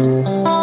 Música